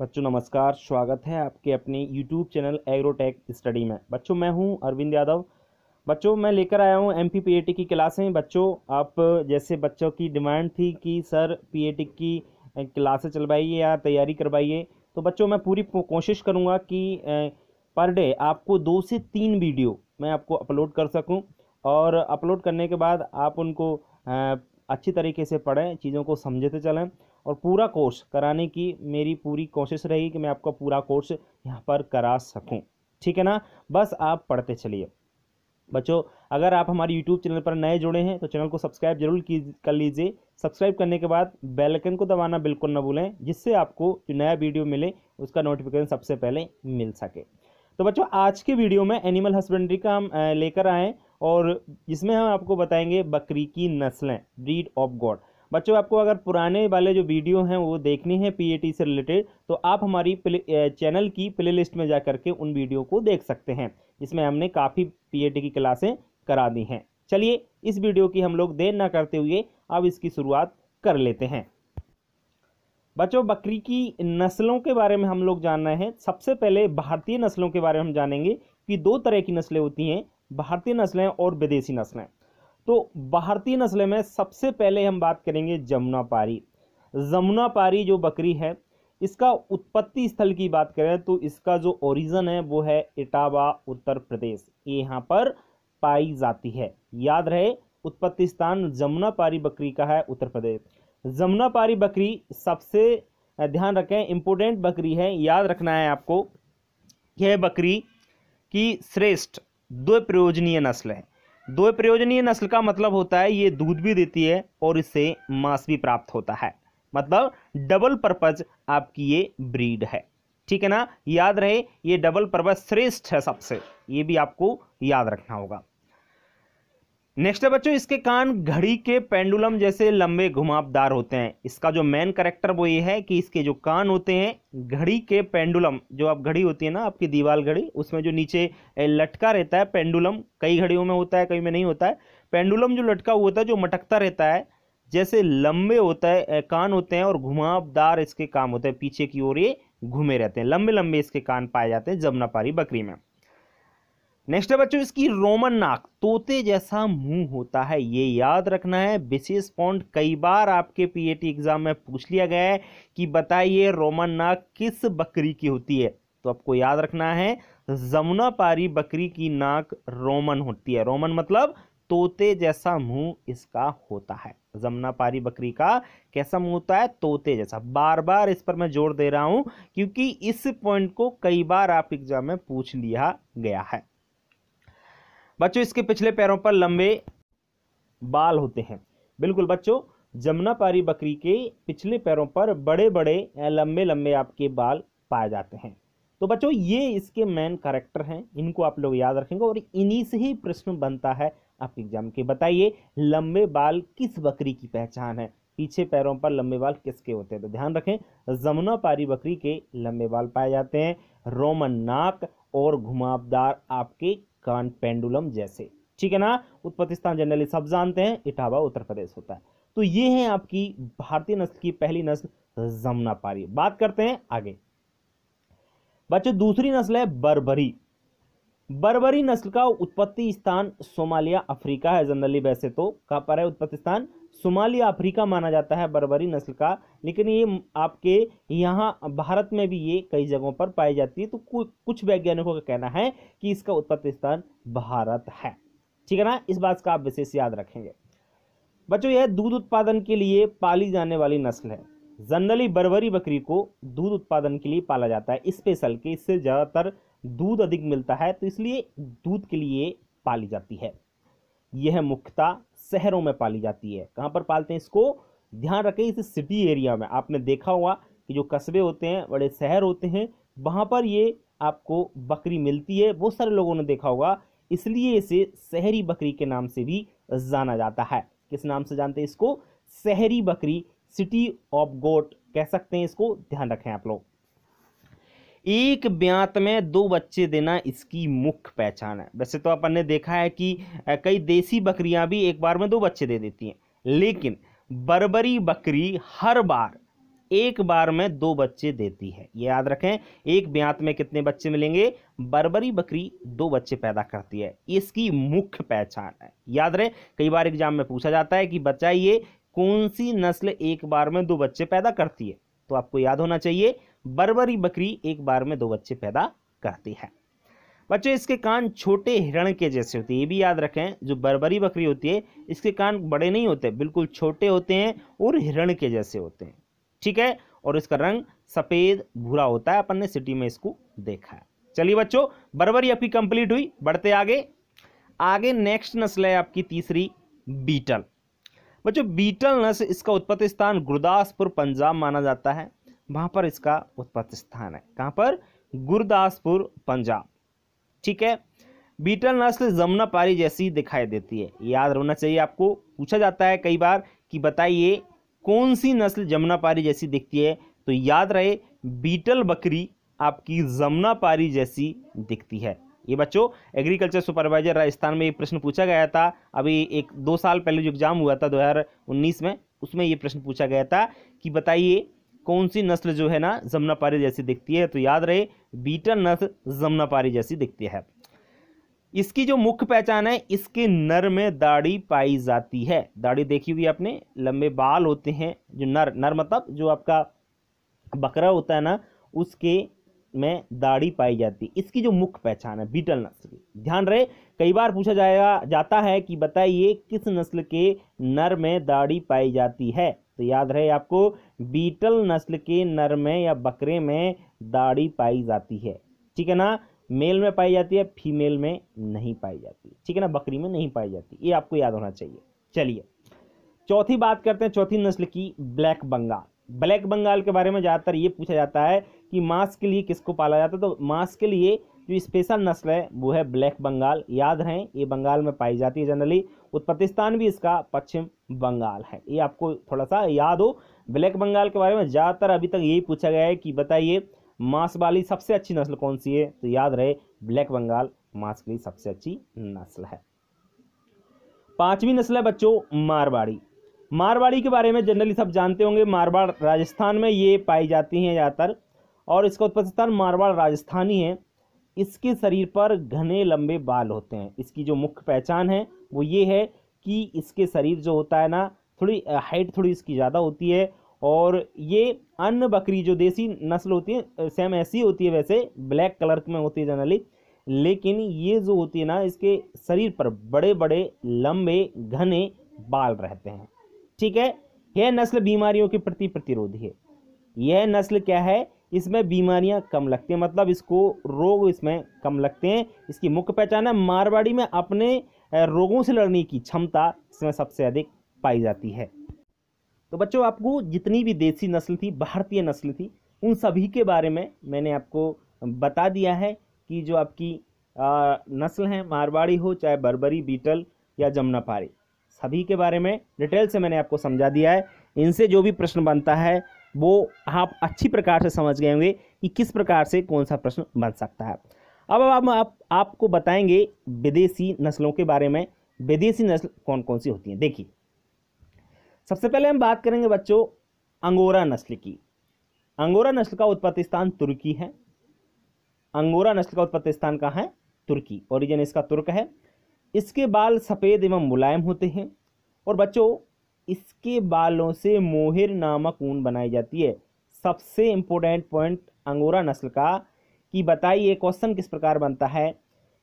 बच्चों, नमस्कार, स्वागत है आपके अपने YouTube चैनल एग्रोटेक स्टडी में। बच्चों, मैं हूँ अरविंद यादव। बच्चों, मैं लेकर आया हूँ एम पी की क्लासें। बच्चों, आप जैसे बच्चों की डिमांड थी कि, सर पी की क्लासें चलवाइए या तैयारी करवाइए तो बच्चों, मैं पूरी कोशिश करूँगा कि पर डे आपको दो से तीन वीडियो मैं आपको अपलोड कर सकूँ और अपलोड करने के बाद आप उनको अच्छी तरीके से पढ़ें, चीज़ों को समझते चलें और पूरा कोर्स कराने की मेरी पूरी कोशिश रहेगी कि मैं आपका पूरा कोर्स यहाँ पर करा सकूँ। ठीक है ना? बस आप पढ़ते चलिए। बच्चों, अगर आप हमारे यूट्यूब चैनल पर नए जुड़े हैं तो चैनल को सब्सक्राइब ज़रूर की, कर लीजिए। सब्सक्राइब करने के बाद बेल आइकन को दबाना बिल्कुल ना भूलें, जिससे आपको जो नया वीडियो मिले, उसका नोटिफिकेशन सबसे पहले मिल सके। तो बच्चों, आज के वीडियो में एनिमल हस्बेंड्री का हम लेकर आएँ और जिसमें हम आपको बताएँगे बकरी की नस्लें ब्रीड ऑफ़ गॉड बच्चों, आपको अगर पुराने वाले जो वीडियो हैं वो देखनी है पीएटी से रिलेटेड तो आप हमारी चैनल की प्ले लिस्ट में जा करके उन वीडियो को देख सकते हैं, जिसमें हमने काफ़ी पीएटी की क्लासें करा दी हैं। चलिए, इस वीडियो की हम लोग देर ना करते हुए अब इसकी शुरुआत कर लेते हैं। बच्चों, बकरी की नस्लों के बारे में हम लोग जानना है। सबसे पहले भारतीय नस्लों के बारे में हम जानेंगे कि दो तरह की नस्लें होती हैं, भारतीय नस्लें और विदेशी नस्लें। तो भारतीय नस्ल में सबसे पहले हम बात करेंगे जमुना पारी। जमुना पारी जो बकरी है, इसका उत्पत्ति स्थल की बात करें तो इसका जो ओरिजन है वो है इटावा, उत्तर प्रदेश। ये यहाँ पर पाई जाती है। याद रहे, उत्पत्ति स्थान जमुना पारी बकरी का है उत्तर प्रदेश। जमुना पारी बकरी सबसे, ध्यान रखें इम्पोर्टेंट बकरी है। याद रखना है आपको, यह बकरी की श्रेष्ठ दो प्रयोजनीय नस्ल है। दो प्रयोजनीय नस्ल का मतलब होता है, ये दूध भी देती है और इससे मांस भी प्राप्त होता है। मतलब डबल पर्पज आपकी ये ब्रीड है। ठीक है ना? याद रहे, ये डबल पर्पज श्रेष्ठ है सबसे। ये भी आपको याद रखना होगा। नेक्स्ट है बच्चों, इसके कान घड़ी के पेंडुलम जैसे लंबे घुमावदार होते हैं। इसका जो मेन करेक्टर वो ये है कि इसके जो कान होते हैं, घड़ी के पेंडुलम जो आप घड़ी होती है ना, आपकी दीवार घड़ी, उसमें जो नीचे लटका रहता है पेंडुलम कई घड़ियों में होता है, कई में नहीं होता है। पेंडुलम जो लटका हुआ होता है, जो मटकता रहता है, जैसे लंबे होता है कान होते हैं और घुमावदार इसके काम होते हैं। पीछे की ओर ये घूमे रहते हैं लंबे लंबे इसके कान पाए जाते हैं जमुनापारी बकरी में। नेक्स्ट है बच्चों, इसकी रोमन नाक, तोते जैसा मुँह होता है, ये याद रखना है। विशेष पॉइंट कई बार आपके पीएटी एग्ज़ाम में पूछ लिया गया है कि बताइए रोमन नाक किस बकरी की होती है। तो आपको याद रखना है, जमुना पारी बकरी की नाक रोमन होती है। रोमन मतलब तोते जैसा मुँह इसका होता है। जमुना पारी बकरी का कैसा मुँह होता है? तोते जैसा। बार बार इस पर मैं ज़ोर दे रहा हूँ, क्योंकि इस पॉइंट को कई बार आप एग्ज़ाम में पूछ लिया गया है। बच्चों, इसके पिछले पैरों पर लंबे बाल होते हैं। बिल्कुल, बच्चों, जमुना पारी बकरी के पिछले पैरों पर बड़े बड़े लंबे लंबे आपके बाल पाए जाते हैं। तो बच्चों, ये इसके मेन करेक्टर हैं, इनको आप लोग याद रखेंगे और इन्हीं से ही प्रश्न बनता है। आप एग्ज़ाम के बताइए, लंबे बाल किस बकरी की पहचान है? पीछे पैरों पर लंबे बाल किसके होते हैं? तो ध्यान रखें, जमुना पारी बकरी के लंबे बाल पाए जाते हैं। रोमन नाक और घुमावदार आपके कान पेंडुलम जैसे। ठीक है ना? उत्पत्ति स्थान जनरली सब जानते हैं, इटावा उत्तर प्रदेश होता है। तो ये है आपकी भारतीय नस्ल की पहली नस्ल जमुना पारी बात करते हैं आगे। बच्चों, दूसरी नस्ल है बरबरी। बरबरी नस्ल का उत्पत्ति स्थान सोमालिया, अफ्रीका है, जनरली वैसे तो। कहाँ पर है उत्पत्ति स्थान? सोमालिया, अफ्रीका माना जाता है बरबरी नस्ल का। लेकिन ये आपके यहाँ, भारत में भी ये कई जगहों पर पाई जाती है। तो कुछ वैज्ञानिकों का कहना है कि इसका उत्पत्ति स्थान भारत है। ठीक है ना? इस बात का आप विशेष याद रखेंगे। बच्चों, यह दूध उत्पादन के लिए पाली जाने वाली नस्ल है। जनरली बरबरी बकरी को दूध उत्पादन के लिए पाला जाता है। स्पेशल के इससे ज़्यादातर दूध अधिक मिलता है तो इसलिए दूध के लिए पाली जाती है। यह मुख्यतः शहरों में पाली जाती है। कहाँ पर पालते हैं इसको? ध्यान रखें, इस सिटी एरिया में। आपने देखा होगा कि जो कस्बे होते हैं, बड़े शहर होते हैं, वहाँ पर ये आपको बकरी मिलती है। बहुत सारे लोगों ने देखा होगा, इसलिए इसे शहरी बकरी के नाम से भी जाना जाता है। किस नाम से जानते हैं इसको? शहरी बकरी, सिटी ऑफ़ गोट कह सकते हैं इसको। ध्यान रखें आप लोग। एक ब्यांत में दो बच्चे देना इसकी मुख्य पहचान है। वैसे तो अपन ने देखा है कि कई देसी बकरियाँ भी एक बार में दो बच्चे दे देती हैं। लेकिन बरबरी बकरी हर बार, एक बार में दो बच्चे देती है। ये याद रखें, एक ब्यात में कितने बच्चे मिलेंगे? बर्बरी बकरी दो बच्चे पैदा करती है। इसकी मुख्य पहचान है। याद रहे, कई बार एग्ज़ाम में पूछा जाता है कि, बच्चा, ये कौन सी नस्ल एक बार में दो बच्चे पैदा करती है? तो आपको याद होना चाहिए बर्बरी बकरी एक बार में दो बच्चे पैदा करती है। बच्चों, इसके कान छोटे हिरण के जैसे होते हैं। ये भी याद रखें, जो बर्बरी बकरी होती है, इसके कान बड़े नहीं होते, बिल्कुल छोटे होते हैं और हिरण के जैसे होते हैं। ठीक है? और इसका रंग सफ़ेद भूरा होता है, अपन ने सिटी में इसको देखा है। चलिए बच्चों, बर्बरी आपकी कंप्लीट हुई, बढ़ते आगे। आगे नेक्स्ट नस्ल है आपकी तीसरी, बीटल। बच्चों, बीटल नस्ल, इसका उत्पत्ति स्थान गुरदासपुर, पंजाब माना जाता है। वहाँ पर इसका उत्पत्ति स्थान है। कहाँ पर? गुरदासपुर, पंजाब। ठीक है? बीटल नस्ल जमुना पारी जैसी दिखाई देती है। याद रहना चाहिए आपको। पूछा जाता है कई बार कि बताइए कौन सी नस्ल जमुना पारी जैसी दिखती है? तो याद रहे, बीटल बकरी आपकी जमुना पारी जैसी दिखती है। ये बच्चों एग्रीकल्चर सुपरवाइजर राजस्थान में ये प्रश्न पूछा गया था। अभी एक दो साल पहले जो एग्ज़ाम हुआ था 2019 में, उसमें ये प्रश्न पूछा गया था कि बताइए कौन सी नस्ल जो है ना जमुना पारी जैसी दिखती है? तो याद रहे बीटल नस्ल जमुना पारी जैसी दिखती है। इसकी जो मुख्य पहचान है, इसके नर में दाढ़ी पाई जाती है। दाढ़ी देखी हुई आपने? लंबे बाल होते हैं, जो नर नर मतलब जो आपका बकरा होता है ना, उसके में दाढ़ी पाई जाती है। इसकी जो मुख्य पहचान है, बीटल नस्ल की। ध्यान रहे, कई बार पूछा जाएगा जाता है कि बताइए किस नस्ल के नर में दाढ़ी पाई जाती है? तो याद रहे आपको, बीटल नस्ल के नर में या बकरे में दाढ़ी पाई जाती है। ठीक है ना? मेल में पाई जाती है, फीमेल में नहीं पाई जाती। ठीक है ना? बकरी में नहीं पाई जाती। ये आपको याद होना चाहिए। चलिए, चौथी बात करते हैं, चौथी नस्ल की ब्लैक बंगाल। ब्लैक बंगाल के बारे में ज़्यादातर ये पूछा जाता है कि मांस के लिए किसको पाला जाता है? तो मांस के लिए जो स्पेशल नस्ल है, वो है ब्लैक बंगाल। याद रहें, ये बंगाल में पाई जाती है जनरली। उत्पत्ति स्थान भी इसका पश्चिम बंगाल है। ये आपको थोड़ा सा याद हो, ब्लैक बंगाल के बारे में ज़्यादातर अभी तक यही पूछा गया है कि बताइए, मांस वाली सबसे अच्छी नस्ल कौन सी है? तो याद रहे, ब्लैक बंगाल मांस के लिए सबसे अच्छी नस्ल है। पांचवी नस्ल है बच्चों, मारवाड़ी। मारवाड़ी के बारे में जनरली सब जानते होंगे, मारवाड़ राजस्थान में ये पाई जाती हैं ज़्यादातर, और इसका उत्पत्ति स्थान मारवाड़ राजस्थानी है। इसके शरीर पर घने लंबे बाल होते हैं। इसकी जो मुख्य पहचान है, वो ये है कि इसके शरीर जो होता है ना, थोड़ी हाइट थोड़ी इसकी ज़्यादा होती है और ये अन्य बकरी, जो देसी नस्ल होती है सेम ऐसी होती है वैसे, ब्लैक कलर में होती है जनरली, लेकिन ये जो होती है ना, इसके शरीर पर बड़े बड़े लंबे, घने बाल रहते हैं। ठीक है? यह नस्ल बीमारियों के प्रति प्रतिरोधी है। यह नस्ल क्या है? इसमें बीमारियाँ कम लगती हैं मतलब इसको रोग इसमें कम लगते हैं। इसकी मुख्य पहचान है मारवाड़ी में अपने रोगों से लड़ने की क्षमता इसमें सबसे अधिक पाई जाती है। तो बच्चों आपको जितनी भी देसी नस्ल थी भारतीय नस्ल थी उन सभी के बारे में मैंने आपको बता दिया है कि जो आपकी आ, नस्ल हैं मारवाड़ी हो चाहे बर्बरी बीटल या जमुनापारी सभी के बारे में डिटेल से मैंने आपको समझा दिया है। इनसे जो भी प्रश्न बनता है वो आप अच्छी प्रकार से समझ गए होंगे कि किस प्रकार से कौन सा प्रश्न बन सकता है। अब अब आप, आपको बताएँगे विदेशी नस्लों के बारे में। विदेशी नस्ल कौन कौन सी होती हैं? देखिए, सबसे पहले हम बात करेंगे बच्चों अंगोरा नस्ल की। अंगोरा नस्ल का उत्पत्ति स्थान तुर्की है। अंगोरा नस्ल का उत्पत्ति स्थान कहाँ है? तुर्की। ओरिजिन इसका तुर्क है। इसके बाल सफ़ेद एवं मुलायम होते हैं। और बच्चों इसके बालों से मोहिर नामक ऊन बनाई जाती है। सबसे इम्पोर्टेंट पॉइंट अंगोरा नस्ल का, कि बताइए क्वेश्चन किस प्रकार बनता है?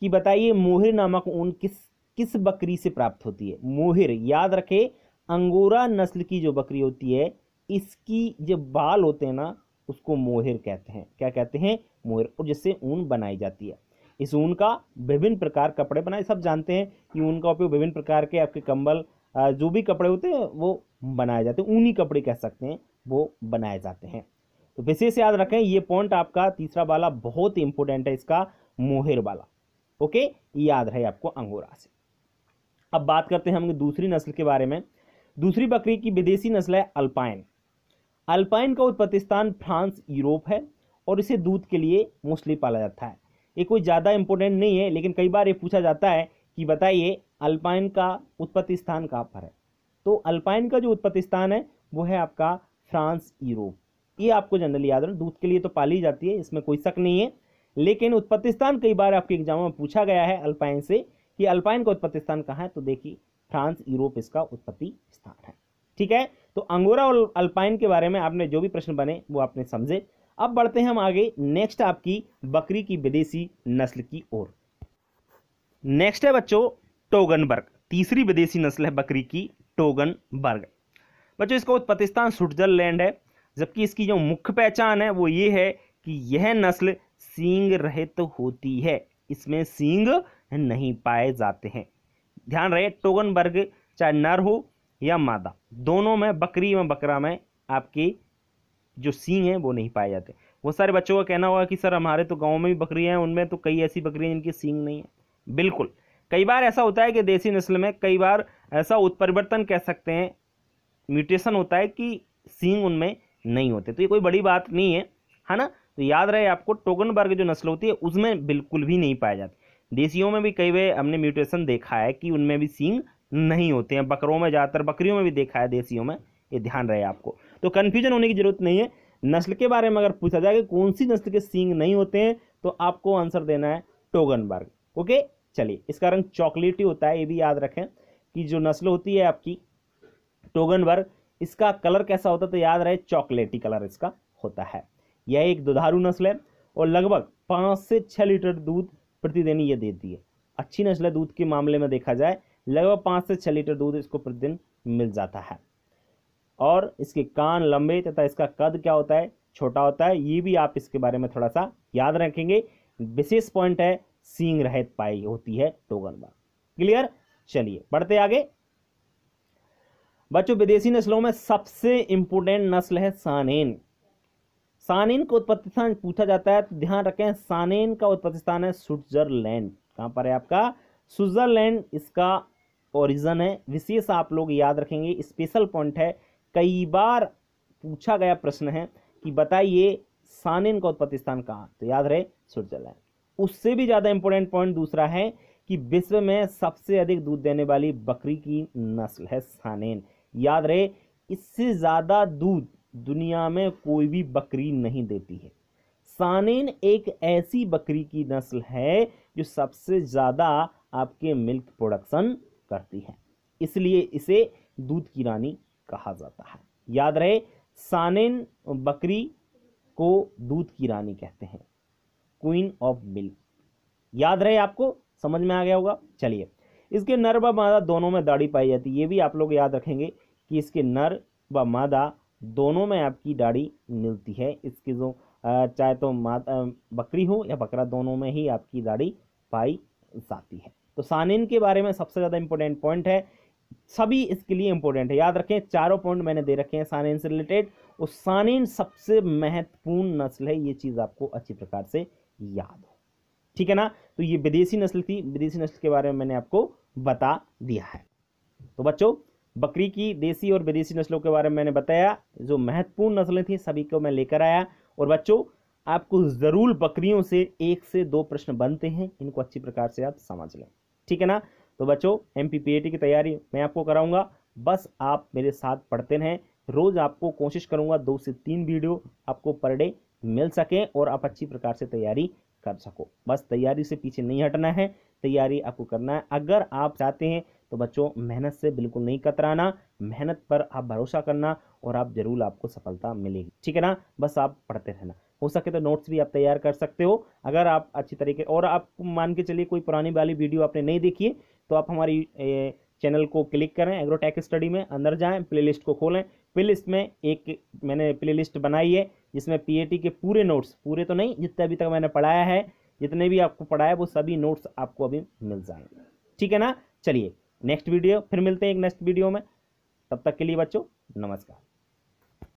कि बताइए मोहिर नामक ऊन किस किस बकरी से प्राप्त होती है? मोहिर, याद रखे, अंगोरा नस्ल की जो बकरी होती है, इसकी जो बाल होते हैं ना, उसको मोहिर कहते हैं। क्या कहते हैं? मोहिर, और जिससे ऊन बनाई जाती है। इस ऊन का विभिन्न प्रकार कपड़े बनाए, सब जानते हैं कि ऊन का उपयोग विभिन्न प्रकार के आपके कंबल जो भी कपड़े होते हैं, वो बनाए जाते हैं, ऊनी कपड़े कह सकते हैं, वो बनाए जाते हैं। तो विशेष याद रखें, ये पॉइंट आपका तीसरा वाला बहुत इंपॉर्टेंट है, इसका मोहेर वाला। ओके? याद रहे आपको अंगोरा से। अब बात करते हैं हम दूसरी नस्ल के बारे में। दूसरी बकरी की विदेशी नस्ल है अल्पाइन। अल्पाइन का उत्पत्ति स्थान फ्रांस, यूरोप है और इसे दूध के लिए मोस्टली पाला जाता है। ये कोई ज़्यादा इंपॉर्टेंट नहीं है, लेकिन कई बार ये पूछा जाता है कि बताइए अल्पाइन का उत्पत्ति स्थान कहाँ पर है? तो अल्पाइन का जो उत्पत्ति स्थान है, वो है आपका फ्रांस, यूरोप। ये आपको जनरली याद रखना दूध के लिए तो पाली जाती है, इसमें कोई शक नहीं है। लेकिन उत्पत्ति स्थान कई बार आपके एग्ज़ाम में पूछा गया है अल्पाइन से कि अल्पाइन का उत्पत्ति स्थान कहाँ है तो देखिए, फ्रांस, यूरोप इसका उत्पत्ति स्थान है। ठीक है? तो अंगोरा और अल्पाइन के बारे में आपने जो भी प्रश्न बने, वो आपने समझे। अब बढ़ते हैं हम आगे। नेक्स्ट आपकी बकरी की विदेशी नस्ल की ओर। नेक्स्ट है बच्चों टोगनबर्ग। तीसरी विदेशी नस्ल है बकरी की, टोगनबर्ग। बच्चों, इसका उत्पत्ति स्थान स्विट्जरलैंड है, जबकि इसकी जो मुख्य पहचान है, वो ये है कि यह नस्ल सींग रहित तो होती है। इसमें सींग नहीं पाए जाते हैं। ध्यान रहे, टोगनबर्ग चाहे नर हो या मादा, दोनों में, बकरी में, बकरा में आपके जो सींग हैं, वो नहीं पाए जाते। बहुत सारे बच्चों का कहना होगा कि, सर, हमारे तो गाँव में भी बकरियाँ हैं, उनमें तो कई ऐसी बकरियाँ जिनकी सींग नहीं है। बिल्कुल। कई बार ऐसा होता है कि देसी नस्ल में कई बार ऐसा उत्परिवर्तन कह सकते हैं, म्यूटेशन होता है कि सींग उनमें नहीं होते। तो ये कोई बड़ी बात नहीं है है ना? तो याद रहे आपको टोगनबर्ग जो नस्ल होती है, उसमें बिल्कुल भी नहीं पाए जाते। देसियों में भी कई बार हमने म्यूटेशन देखा है कि उनमें भी सींग नहीं होते हैं। बकरों में ज़्यादातर, बकरियों में भी देखा है देसियों में। ये ध्यान रहे आपको। तो कन्फ्यूज़न होने की ज़रूरत नहीं है। नस्ल के बारे में अगर पूछा जाए कि कौन सी नस्ल के सींग नहीं होते हैं तो आपको आंसर देना है टोगनबर्ग ओके चलिए, इसका रंग चॉकलेटी होता है, ये भी याद रखें कि जो नस्ल होती है आपकी टोगन वर्ग इसका कलर कैसा होता है तो याद रहे, चॉकलेटी कलर इसका होता है। यह एक दुधारू नस्ल है और लगभग पाँच से छः लीटर दूध प्रतिदिन ये देती है। अच्छी नस्ल है दूध के मामले में देखा जाए, लगभग पाँच से छः लीटर दूध इसको प्रतिदिन मिल जाता है। और इसके कान लंबे तथा इसका कद क्या होता है, छोटा होता है, ये भी आप इसके बारे में थोड़ा सा याद रखेंगे। विशेष पॉइंट है सींग रहित पाई होती है टोगनबाग क्लियर चलिए, बढ़ते आगे। बच्चों, विदेशी नस्लों में सबसे इंपोर्टेंट नस्ल है सानेन। सानेन का उत्पत्ति स्थान पूछा जाता है तो ध्यान रखें, सानेन का उत्पत्ति स्थान है स्विट्जरलैंड। कहाँ पर है आपका? स्विट्जरलैंड, इसका ओरिजन है। विशेष आप लोग याद रखेंगे स्पेशल पॉइंट है। कई बार पूछा गया प्रश्न है कि बताइए सानेन का उत्पत्ति स्थान कहाँ? तो याद रहे, स्विट्जरलैंड। उससे भी ज़्यादा इंपॉर्टेंट पॉइंट दूसरा है कि विश्व में सबसे अधिक दूध देने वाली बकरी की नस्ल है सानेन। याद रहे, इससे ज़्यादा दूध दुनिया में कोई भी बकरी नहीं देती है। सानेन एक ऐसी बकरी की नस्ल है जो सबसे ज़्यादा आपके मिल्क प्रोडक्शन करती है। इसलिए इसे दूध की रानी कहा जाता है। याद रहे, सानेन बकरी को दूध की रानी कहते हैं। क्वीन ऑफ़ मिल्क याद रहे आपको? समझ में आ गया होगा? चलिए। इसके नर व मादा दोनों में दाढ़ी पाई जाती है। ये भी आप लोग याद रखेंगे कि इसके नर व मादा दोनों में आपकी दाढ़ी मिलती है। इसकी जो चाहे तो मादा बकरी हो या बकरा, दोनों में ही आपकी दाढ़ी पाई जाती है। तो सानिन के बारे में सबसे ज़्यादा इंपॉर्टेंट पॉइंट है। सभी इसके लिए इंपॉर्टेंट है। याद रखें, चारों पॉइंट मैंने दे रखे हैं सानिन से रिलेटेड और सानिन सबसे महत्वपूर्ण नस्ल है। ये चीज़ आपको अच्छी प्रकार से याद हो। ठीक है ना? तो ये विदेशी नस्ल थी। विदेशी नस्ल के बारे में मैंने आपको बता दिया है। तो बच्चों, बकरी की देसी और विदेशी नस्लों के बारे में मैंने बताया। जो महत्वपूर्ण नस्लें थी, सभी को मैं लेकर आया। और बच्चों, आपको ज़रूर बकरियों से एक से दो प्रश्न बनते हैं। इनको अच्छी प्रकार से आप समझ लें। ठीक है ना? तो बच्चों एमपीपीएटी की तैयारी मैं आपको कराऊँगा। बस आप मेरे साथ पढ़ते रहें। रोज़ आपको कोशिश करूँगा दो से तीन वीडियो आपको पर डे मिल सके और आप अच्छी प्रकार से तैयारी कर सको। बस तैयारी से पीछे नहीं हटना है, तैयारी आपको करना है। अगर आप चाहते हैं तो बच्चों, मेहनत से बिल्कुल नहीं कतराना, मेहनत पर आप भरोसा करना और आप ज़रूर आपको सफलता मिलेगी। ठीक है ना? बस आप पढ़ते रहना। हो सके तो नोट्स भी आप तैयार कर सकते हो। अगर आप अच्छी तरीके, और आप मान के चलिए कोई पुरानी वाली वीडियो आपने नहीं देखी है तो आप हमारी चैनल को क्लिक करें, एग्रोटेक स्टडी में, अंदर जाएँ, प्लेलिस्ट को खोलें प्लेलिस्ट में एक मैंने प्लेलिस्ट बनाई है, जिसमें पीएटी के पूरे नोट्स पूरे तो नहीं, जितने अभी तक मैंने पढ़ाया है, जितने भी आपको पढ़ाया वो सभी नोट्स आपको अभी मिल जाएँगे। ठीक है ना? चलिए नेक्स्ट वीडियो फिर मिलते हैं एक नेक्स्ट वीडियो में। तब तक के लिए बच्चों, नमस्कार।